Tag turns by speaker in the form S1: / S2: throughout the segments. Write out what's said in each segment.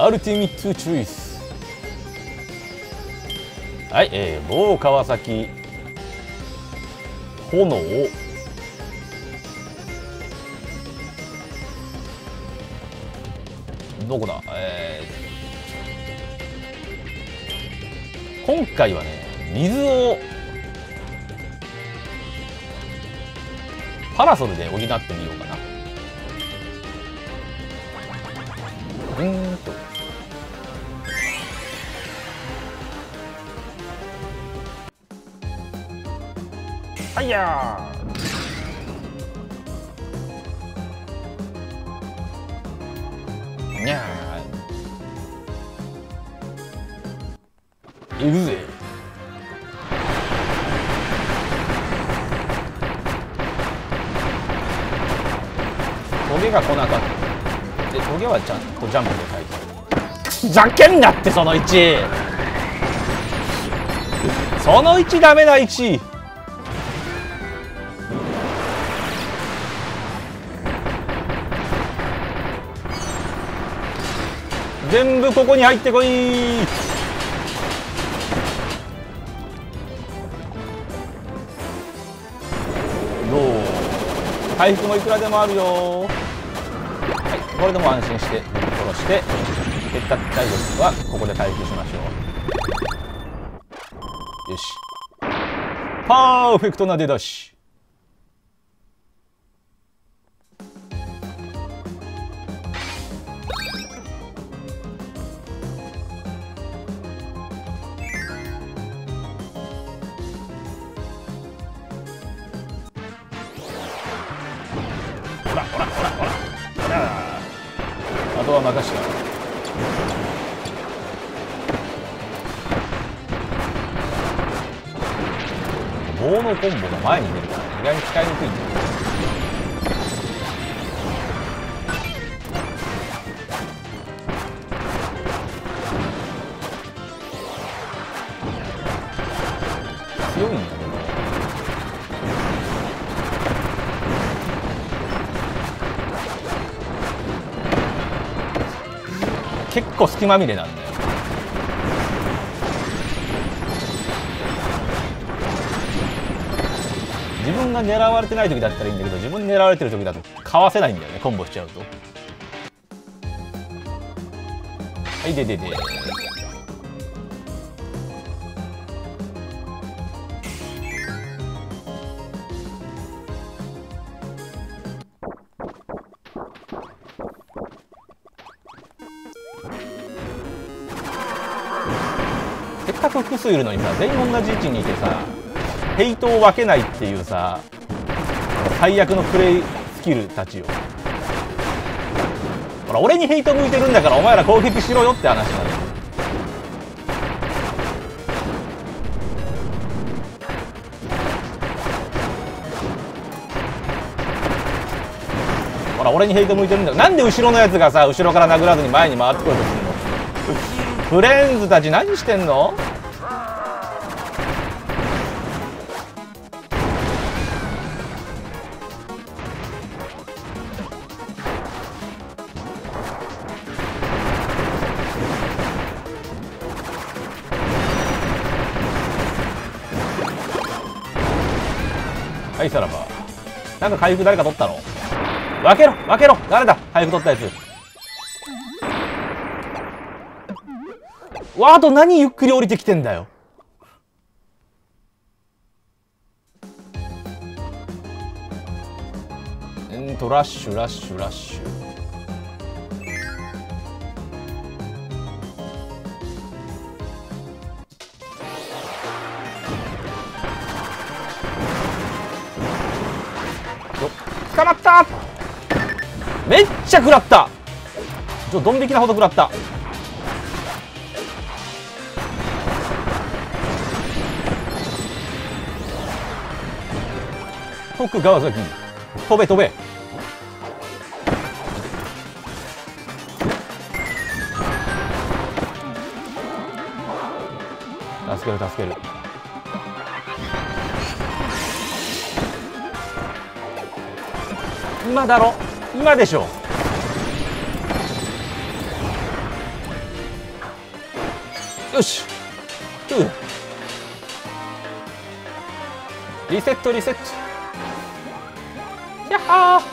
S1: アルティミットチョイスはいえー、某川崎炎。どこだ？えー、今回はね水をパラソルで補ってみようかな。うんと。いやー。にゃーいるぜ。トゲが来なかった。でトゲはちゃんとジャンプで返すじゃけんなってその1その1ダメな1全部ここに入ってこい。どう？回復もいくらでもあるよ。はいこれでも安心して殺して。減った体力はここで回復しましょう。よし。パーフェクトな出だし。あとは任した棒のコンボが前に出るから意外に使いにくいんだよ構隙間みれなんだよ。自分が狙われてない時だったらいいんだけど自分に狙われてる時だとかわせないんだよねコンボしちゃうと。はいででで。複数いるのにさ全員同じ位置にいてさヘイトを分けないっていうさ最悪のプレイスキルたちよ。ほら俺にヘイト向いてるんだからお前ら攻撃しろよって話なのよ。ほら俺にヘイト向いてるんだ。なんで後ろのやつがさ後ろから殴らずに前に回ってこようとするの？フレンズたち何してんの？いさらばなんか回復誰か取ったの？分けろ分けろ誰だ？回復取ったやつ。わあと何ゆっくり降りてきてんだよ。えんとラッシュラッシュラッシュ。捕まった。めっちゃ食らった。ちょっとドン引きなほど食らった。徳川崎。飛べ飛べ。助ける助ける。今だろ。今でしょ。よし。ふリセットリセット。やっはー。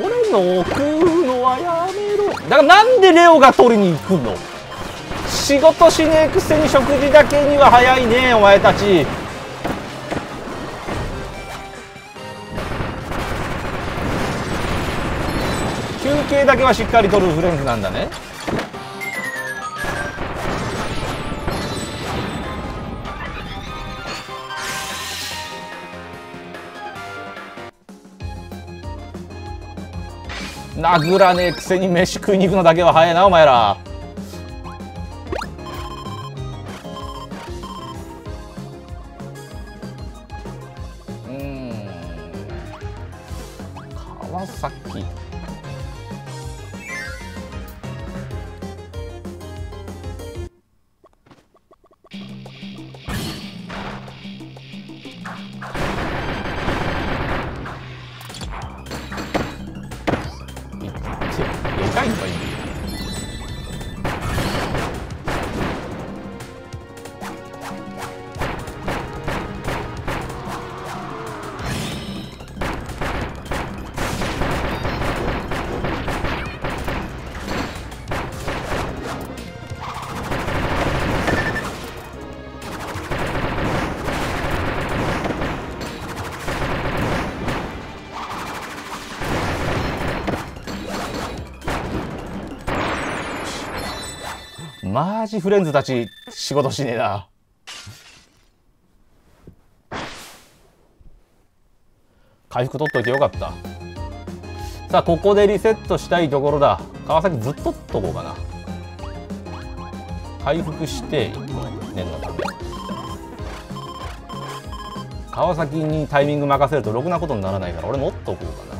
S1: 俺の食うのはやめろ。だからなんでレオが取りに行くの。仕事しねえくせに食事だけには早いねお前たち。休憩だけはしっかり取るフレンズなんだね。殴らねえくせに飯食いに行くのだけは早いなお前ら。マジフレンズたち仕事しねえな。回復取っといてよかった。さあここでリセットしたいところだ。川崎ずっと取っとこうかな。回復して念のため。川崎にタイミング任せるとろくなことにならないから俺持っとこうかな。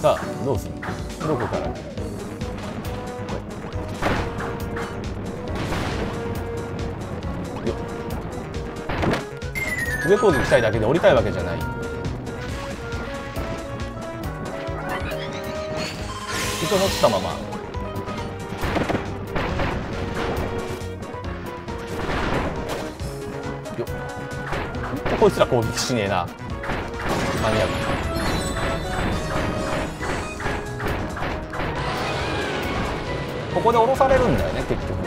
S1: さあどうするどこからよ上攻撃したいだけで降りたいわけじゃない。糸乗ったまま。よこいつら攻撃しねえな。間に合うここで降ろされるんだよね結局。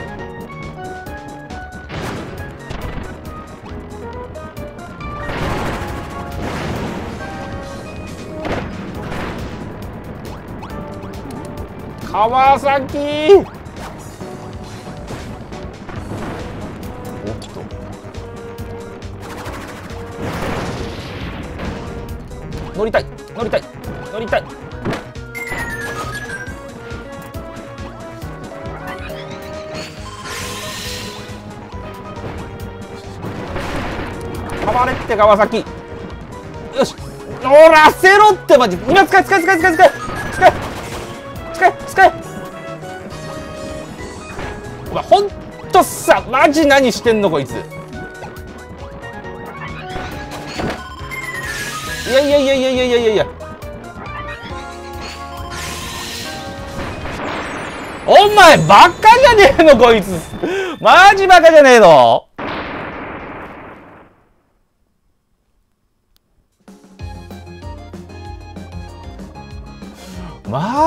S1: 川崎！おっと。乗りたい乗りたい乗りたい。変われって川崎。よし。乗らせろってマジ。今使え使え使え使え使え使え使え使えお前ほんとさマジ何してんのこいつ。いやいやいやいやいやいやいやいや。お前バカじゃねえのこいつ。マジバカじゃねえの。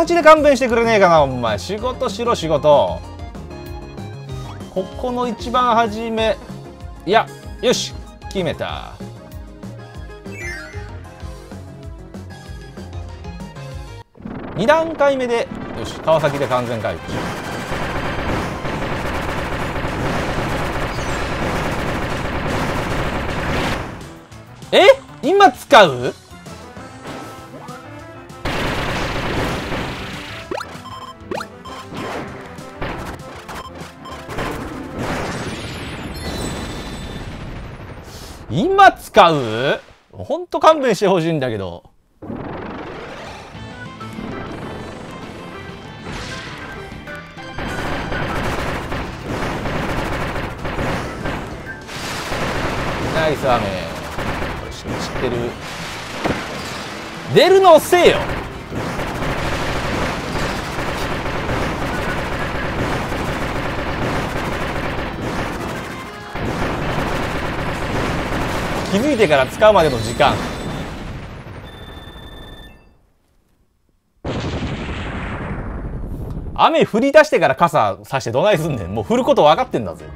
S1: ジで勘弁してくれねえかなお前。仕事しろ仕事。ここの一番初め。いやよし決めた。2段階目でよし川崎で完全回復。え？今使う？使う？ほんと勘弁してほしいんだけど。ナイス雨。知ってる？出るのせえよ。気づいてから使うまでの時間。雨降り出してから傘さしてどないすんねん。もう降ること分かってんだぜ。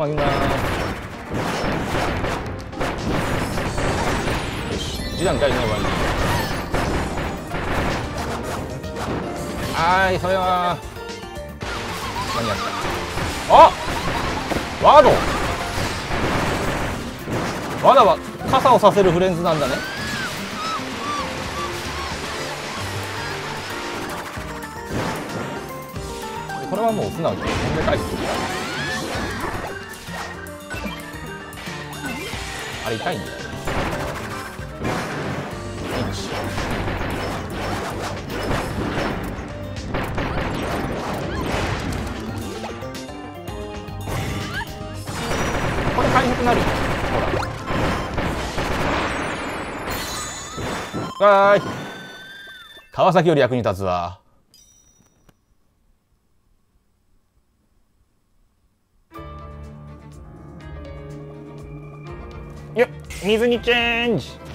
S1: 後ろ曲げなよし一段階の終わりはーいそれは何やったあワードワダは傘をさせるフレンズなんだねこれはもう素直に飛んで返すあれ痛いんだよ。1これ回復なるよほら。わーい。川崎より役に立つわ。水にチェンジ。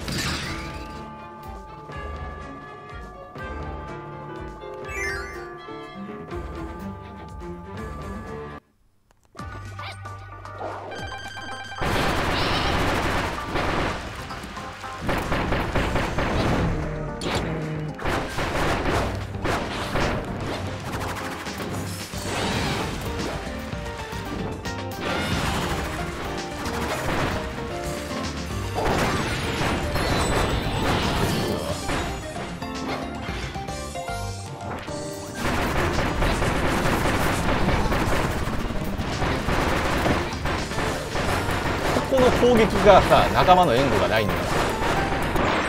S1: 攻撃がさ仲間の援護がないんだよ。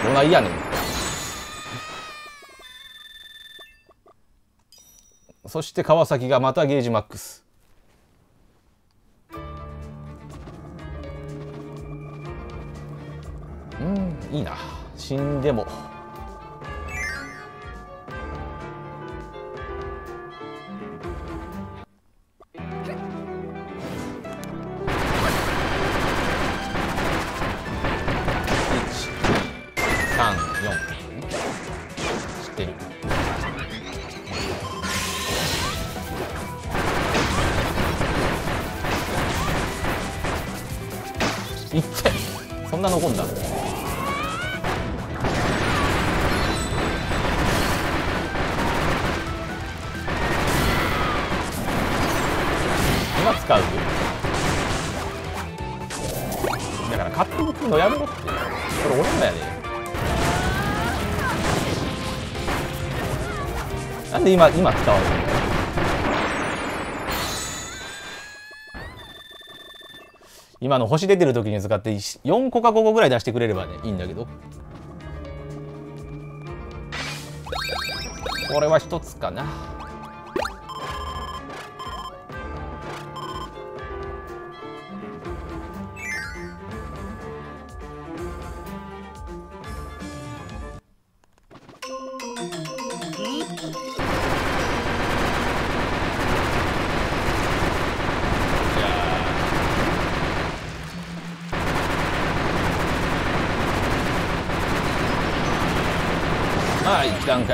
S1: どないやねん。そして川崎がまたゲージマックス。うんいいな。死んでも。残んだ。今使う？だから勝手に来るのやめろって。これ俺のやで。なんで今今使われる今の星出てる時に使って4個か5個ぐらい出してくれればねいいんだけど。これは1つかな。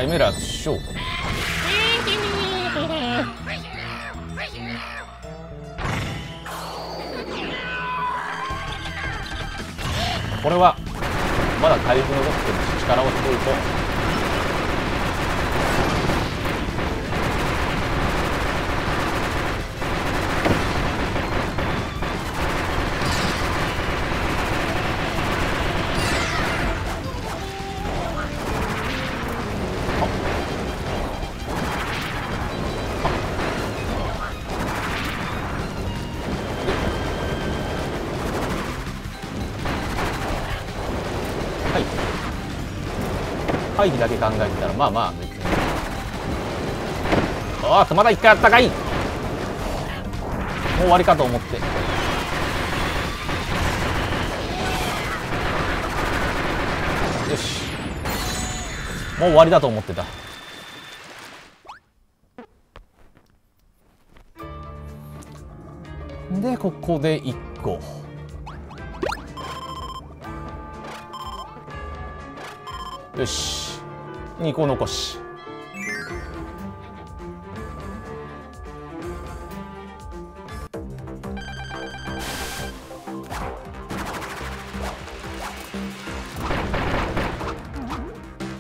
S1: はい1段階目楽勝これはまだ火力残ってるし力をつけると回避だけ考えてたらまあまあ別に。おっとまだ一回あったかい。もう終わりかと思って。よし。もう終わりだと思ってた。でここで1個。よし。2個残し。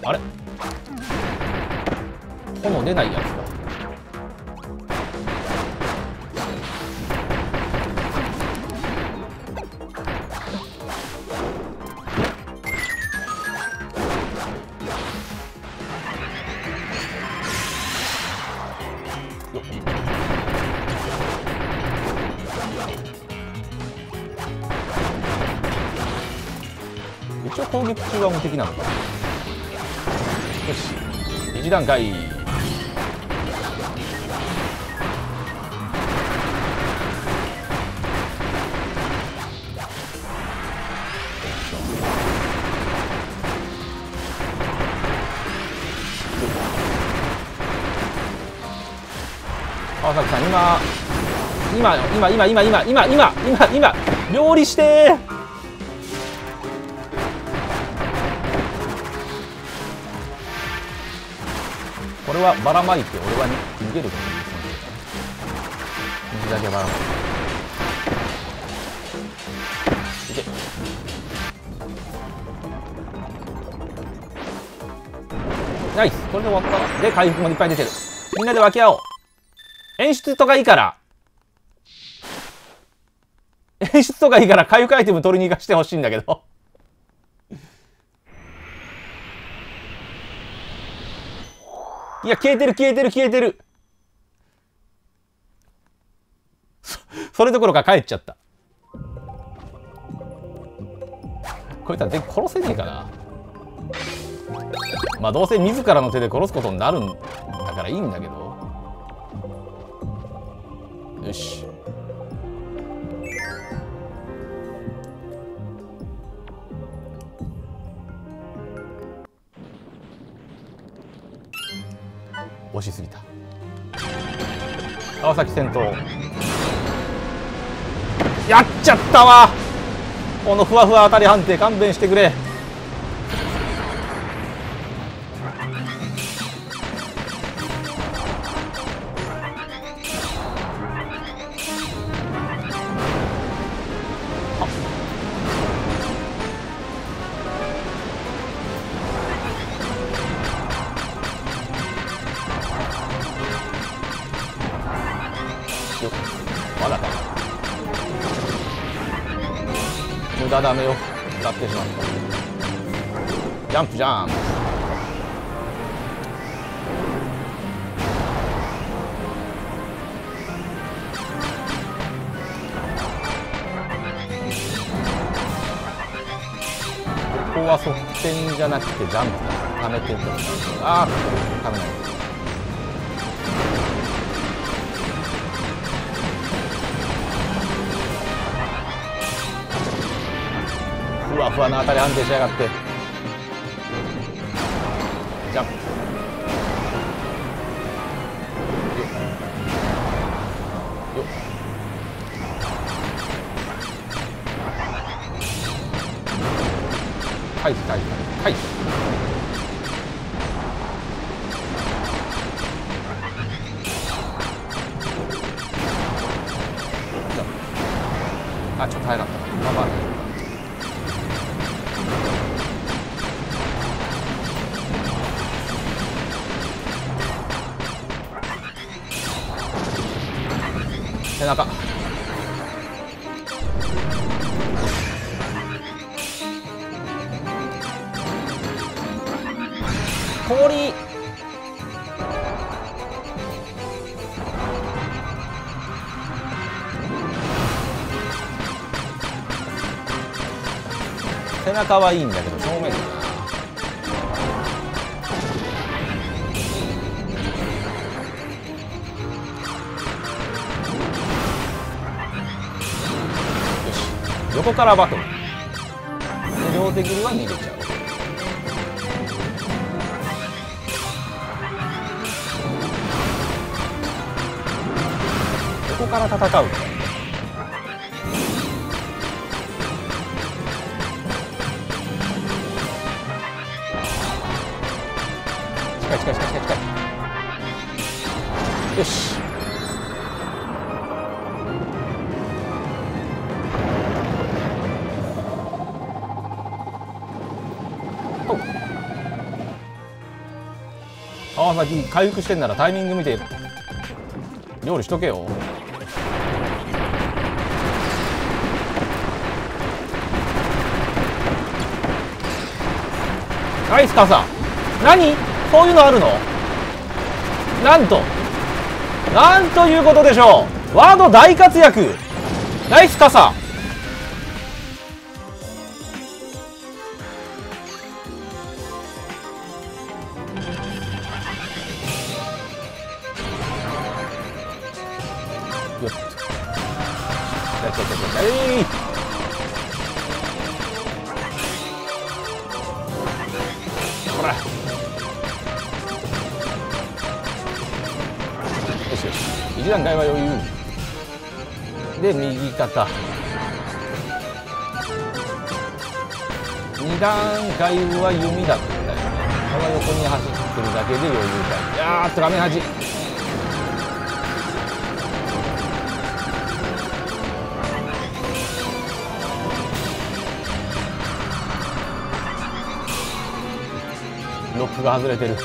S1: あれ？炎出ないやつだ。応攻撃中は無敵なのか。よし。一段階。川崎さん今今今今今今今今今今料理してはばらまいて俺は逃げることです水だけばらまいていけナイスこれで終わった。で回復もいっぱい出てる。みんなで分け合おう。演出とかいいから。演出とかいいから回復アイテム取りに行かしてほしいんだけど。いや消えてる消えてる消えてる。それどころか帰っちゃった。こいつは全然殺せねえかな。まあどうせ自らの手で殺すことになるんだからいいんだけど。よし。しすぎた。川崎戦闘やっちゃったわ。このふわふわ当たり判定勘弁してくれ。無駄ダメよ。使ってしまったジャンプジャンプここは側転じゃなくてジャンプだ。溜めてるああ溜めないふわな当たり判定しやがって。ジャンプ。よっ。はいはいはいあちょっ。と早かっ。たまあま下はいいんだけど正面。横からバトル。量には逃げちゃう。ここから戦う。近い近い近い近い近い。よし。お川崎回復してんならタイミング見て料理しとけよ。ナイス傘何？そういうのあるの？なんと。なんということでしょう。ワード大活躍。ナイス傘右肩二段階は弓だったよね。この横に走ってるだけで余裕だ。いやーっと画面端。ロックが外れてる。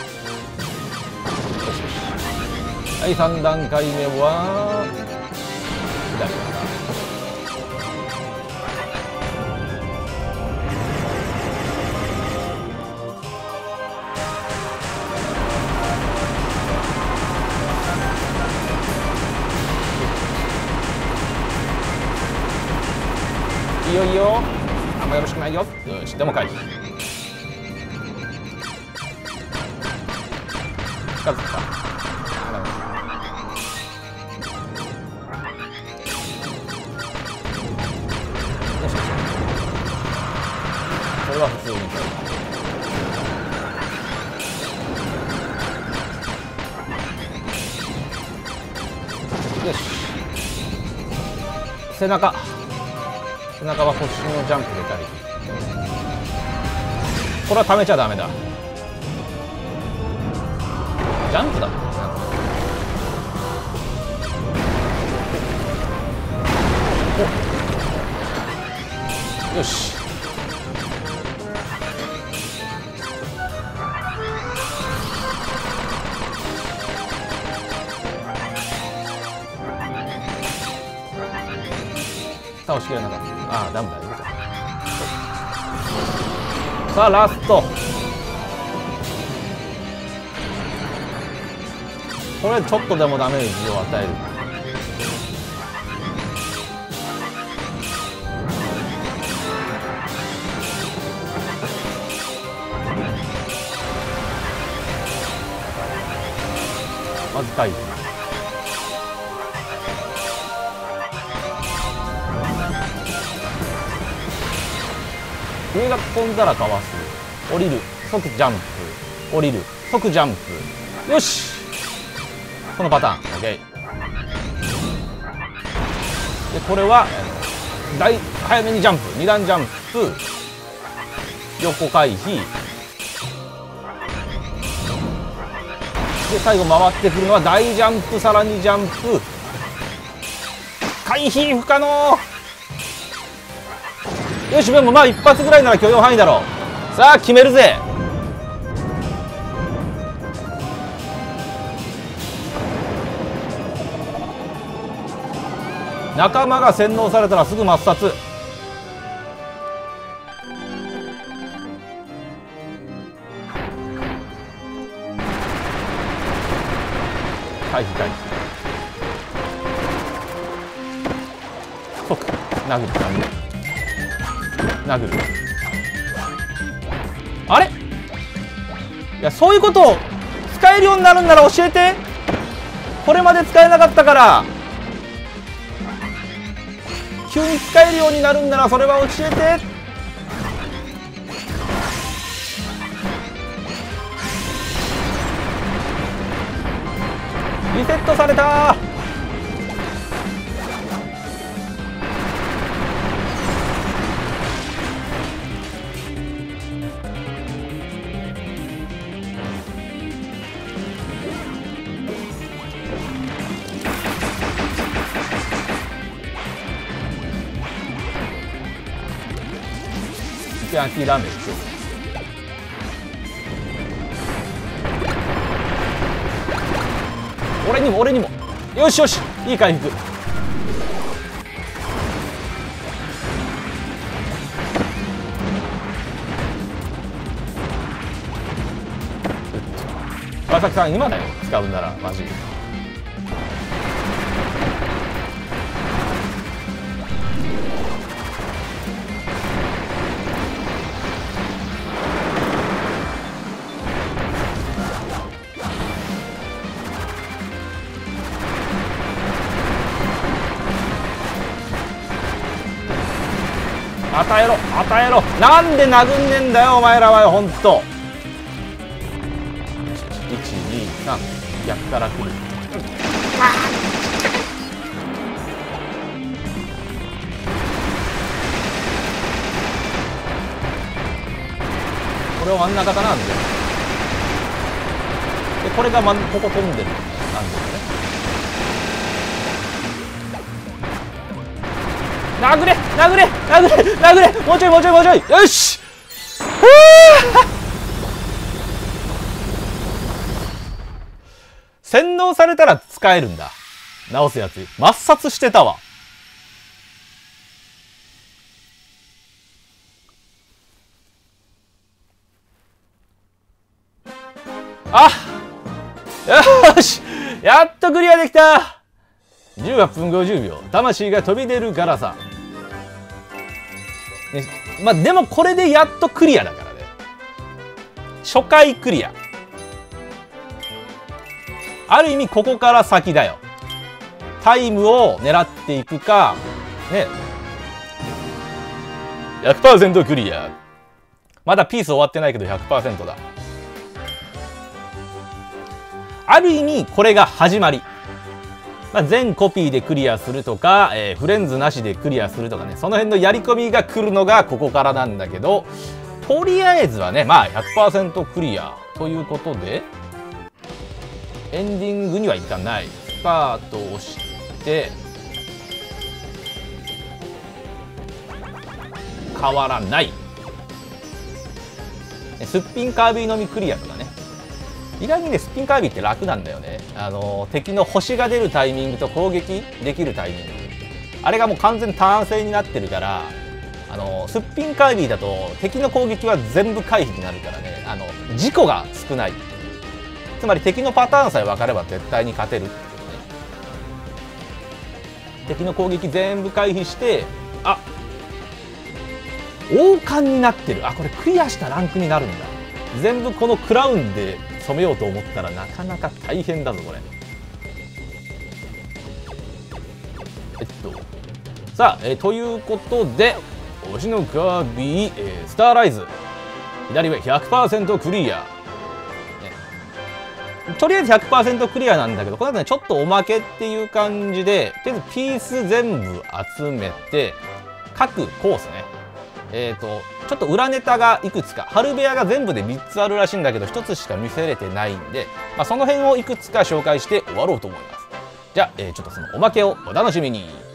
S1: はい3段階目は左。よ。あんまよろしくないよ。よしでも回避近づくか。これは普通によし。背中。中は腰のジャンプでたり。これは溜めちゃダメだ。ジャンプだ。およし。倒しきれなかった。ああダメださあラスト。これちょっとでもダメージを与える。まず回避。上が飛んだらかわす。降りる。即ジャンプ。降りる。即ジャンプ。よし。このパターン。OK でこれは大早めにジャンプ。2段ジャンプ。横回避。で最後回ってくるのは大ジャンプ。さらにジャンプ。回避不可能。よしでもまあ一発ぐらいなら許容範囲だろう。さあ決めるぜ。仲間が洗脳されたらすぐ抹殺。回避回避即殴る殴る殴る。あれ？いやそういうことを使えるようになるんなら教えて。これまで使えなかったから。急に使えるようになるんならそれは教えて。諦めて。俺にも俺にも。よしよしいい回復。川崎さん今だよ。使うならマジ与えろ与えろ。なんで殴んねえんだよお前らはよほんと。123逆から来るこれは真ん中だなんで。でこれが、ま、ここ飛んでる。なんで。殴れ殴れ殴れ殴れもうちょいもうちょいもうちょい。よし。洗脳されたら使えるんだ。直すやつ。抹殺してたわ。あよし。やっとクリアできた。18分50秒魂が飛び出るガラさ。んね、まあでもこれでやっとクリアだからね。初回クリア。ある意味ここから先だよ。タイムを狙っていくか。ね。100%クリア。まだピース終わってないけど100%だ。ある意味これが始まり。まあ、全コピーでクリアするとか、えー、フレンズなしでクリアするとかねその辺のやり込みが来るのがここからなんだけどとりあえずはねまあ100%クリアということでエンディングにはいかない。スタートを押して変わらない。すっぴんカービィのみクリアとかね。意外にねスピンカービィって楽なんだよね。あの敵の星が出るタイミングと攻撃できるタイミング。あれがもう完全に単性になってるからあのすっぴんカービィだと敵の攻撃は全部回避になるからね。あの事故が少ない。つまり敵のパターンさえ分かれば絶対に勝てるね。敵の攻撃全部回避してあ王冠になってる。あこれクリアしたランクになるんだ。全部このクラウンで染めようと思ったらなかなか大変だぞこれ。えっとさあ、えー、ということで星のカービィ、えー、スターライズ。左上100%クリア、ね、とりあえず100%クリアなんだけどこの後ねちょっとおまけっていう感じでとりあえずピース全部集めて各コースね。えっ、ー、とちょっと裏ネタがいくつか春部屋が全部で3つあるらしいんだけど1つしか見せれてないんで、まあ、その辺をいくつか紹介して終わろうと思います。じゃあ、えー、ちょっとそのおまけをお楽しみに。